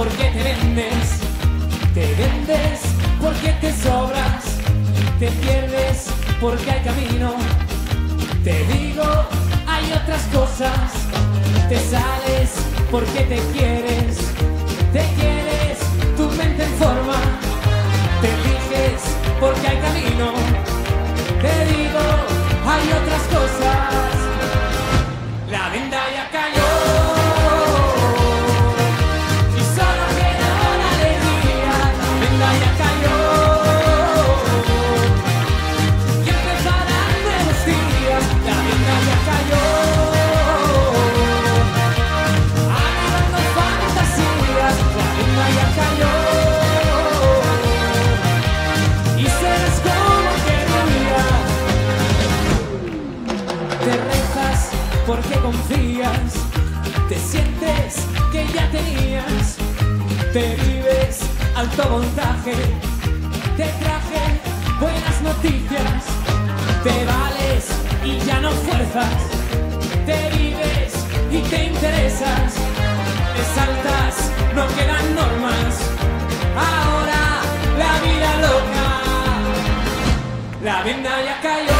porque te vendes, te vendes porque te sobras, te pierdes porque hay camino. Te digo, hay otras cosas, te sales porque te quieres, te quieres, Te rezas porque confías, te sientes que ya tenías, te vives alto voltaje, te traje buenas noticias, te vales y ya no fuerzas, te vives y te interesas, te saltas, no quedan normas, ahora la vida loca, la venda ya cayó